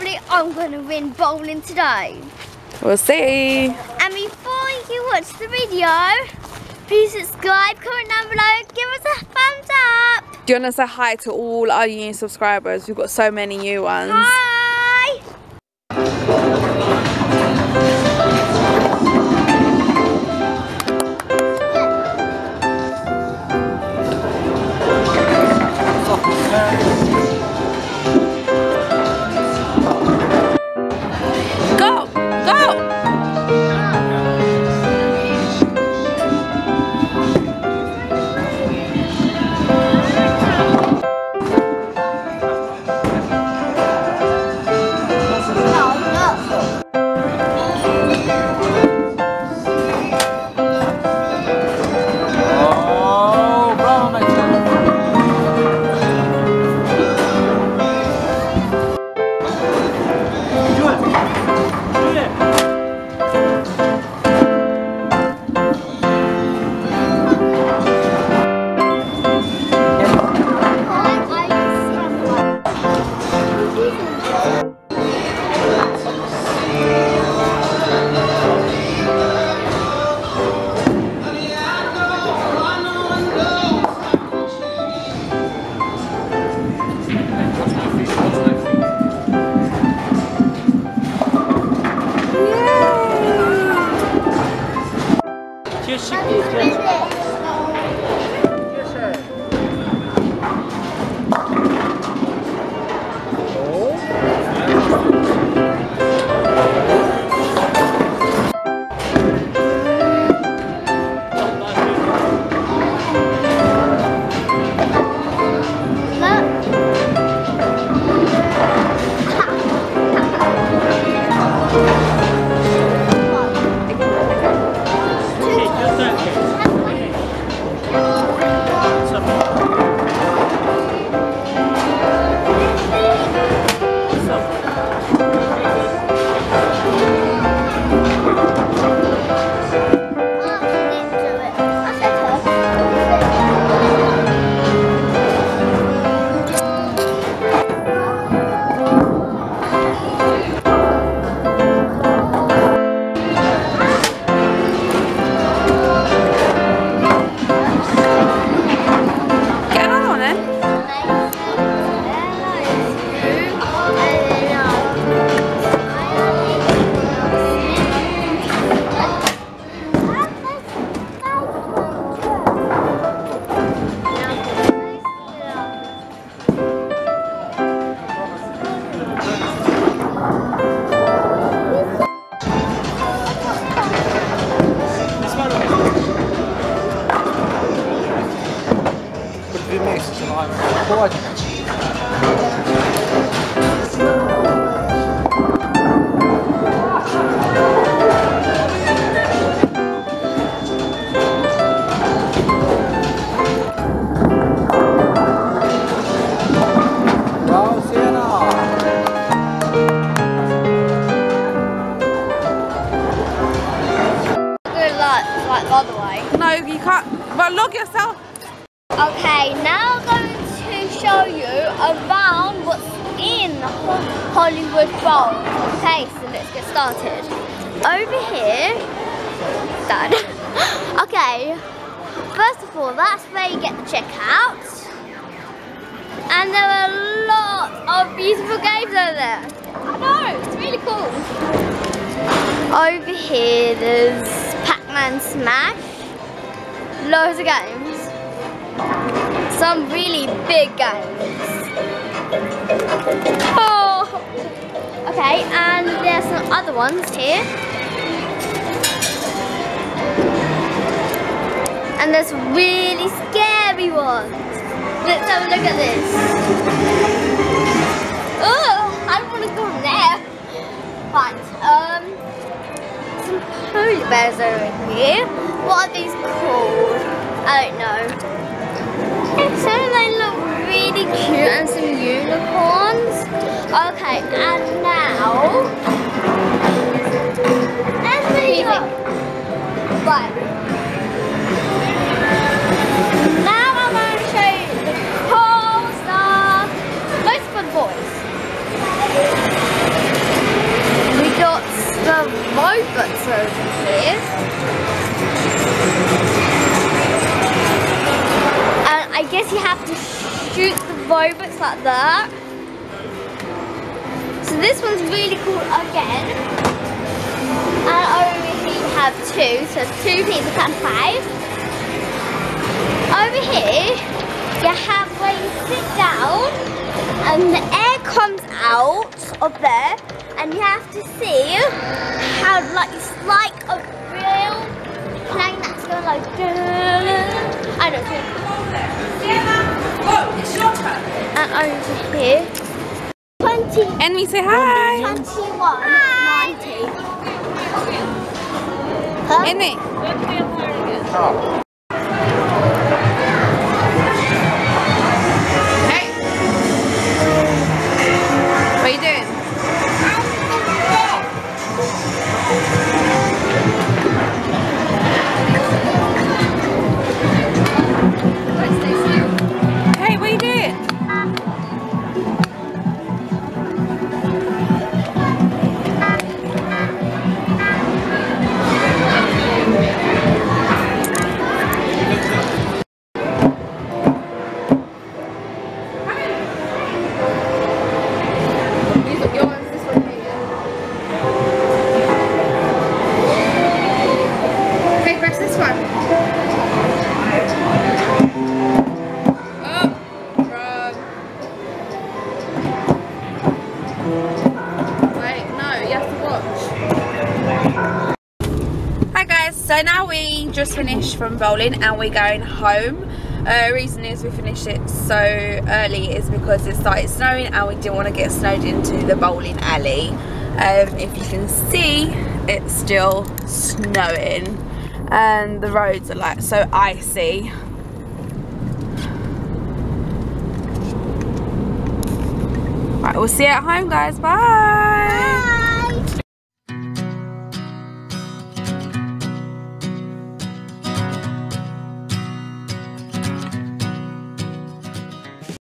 probably I'm going to win bowling today. We'll see. And before you watch the video, please subscribe, comment down below, give us a thumbs up. Do you want to say hi to all our new subscribers? We've got so many new ones. Hi. Mają. Poładnie. Bravo, Sienna! Good luck, like the other way. No, you can't. But look yourself. Okay, now I'm going show you around what's in Ho- Hollywood Bowl. Okay, so let's get started. Over here, done. okay, first of all, that's where you get the checkout. And there are a lot of beautiful games over there. I know, it's really cool. Over here, there's Pac-Man Smash. Loads of games some really big games. Oh! Okay, and there's some other ones here. And there's really scary ones. Let's have a look at this. Oh, I don't want to go in there. Right, um, some polar bears over here. What are these called? I don't know. So they look really cute and some unicorns. Okay, and now... Let's move Now I'm going to show you the cool stuff. Most boys. We got the looks like that. So this one's really cool again. And here you have two, so two people can play. Over here, you have where you sit down and the air comes out of there and you have to see how like it's like a real plane that's going like I don't think. Oh, it's your turn. And over here, 20, Enemy, say hi. 21, Hi. 90. Huh? Enemy. From bowling and we're going home. Uh, reason is we finished it so early is because it started snowing and we didn't want to get snowed into the bowling alley. Um, if you can see, it's still snowing and the roads are like so icy. Right, we'll see you at home guys, bye!